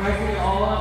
breaking it all up.